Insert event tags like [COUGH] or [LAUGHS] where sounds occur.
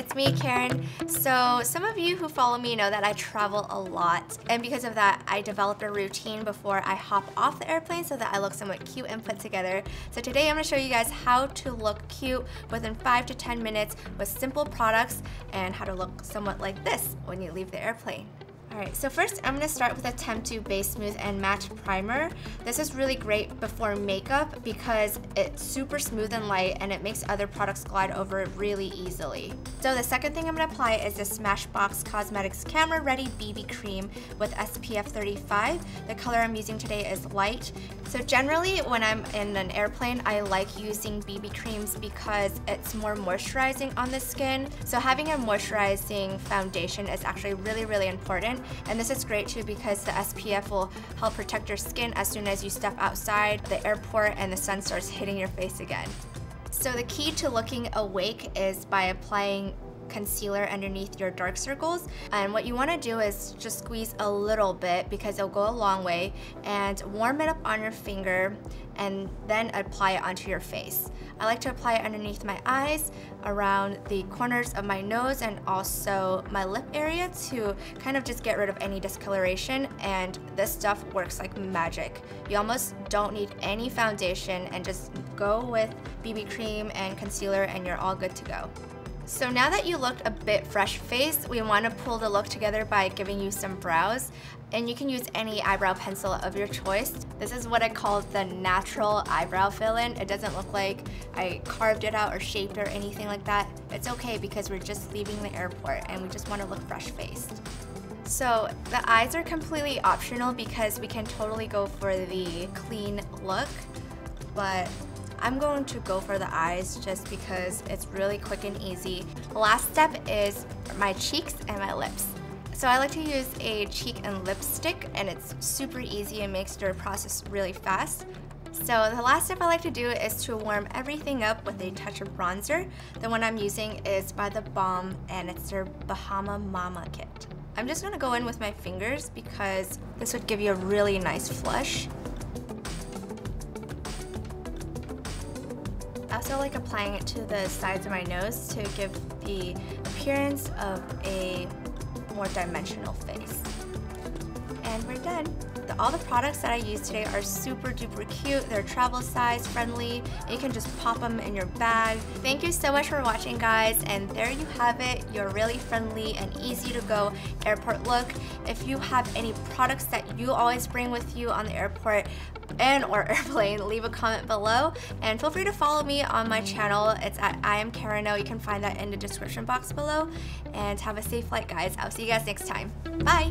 Hey Karen. So some of you who follow me know that I travel a lot and because of that I developed a routine before I hop off the airplane so that I look somewhat cute and put together. So today I'm to show you guys how to look cute within 5 to 10 minutes with simple products and how to look somewhat like this when you leave the airplane. Alright, so first I'm going to start with a Temptu Base Smooth and Matte Primer. This is really great before makeup because it's super smooth and light and it makes other products glide over really easily. So the second thing I'm going to apply is the Smashbox Cosmetics Camera Ready BB Cream with SPF 35. The color I'm using today is light. So generally when I'm in an airplane, I like using BB creams because it's more moisturizing on the skin. So having a moisturizing foundation is actually really, really important and this is great too because the SPF will help protect your skin as soon as you step outside the airport and the sun starts hitting your face again. So the key to looking awake is by applying concealer underneath your dark circles. And what you wanna do is just squeeze a little bit because it'll go a long way and warm it up on your finger and then apply it onto your face. I like to apply it underneath my eyes, around the corners of my nose and also my lip area to kind of just get rid of any discoloration and this stuff works like magic. You almost don't need any foundation and just go with BB cream and concealer and you're all good to go. So now that you look a bit fresh faced, we want to pull the look together by giving you some brows. And you can use any eyebrow pencil of your choice. This is what I call the natural eyebrow fill-in. It doesn't look like I carved it out or shaped or anything like that. It's okay because we're just leaving the airport and we just want to look fresh faced. So the eyes are completely optional because we can totally go for the clean look, but I'm going to go for the eyes just because it's really quick and easy. The last step is my cheeks and my lips. So I like to use a cheek and lipstick and it's super easy and makes your process really fast. So the last step I like to do is to warm everything up with a touch of bronzer. The one I'm using is by The Balm and it's their Bahama Mama kit. I'm just gonna go in with my fingers because this would give you a really nice flush. I like applying it to the sides of my nose to give the appearance of a more dimensional face. And we're done. All the products that I use today are super duper cute. They're travel size friendly. You can just pop them in your bag. Thank you so much for watching guys and there you have it, your really friendly and easy to go airport look. If you have any products that you always bring with you on the airport, and or [LAUGHS] airplane, leave a comment below. And feel free to follow me on my channel. It's at I am Kareno. You can find that in the description box below. And have a safe flight, guys. I'll see you guys next time. Bye!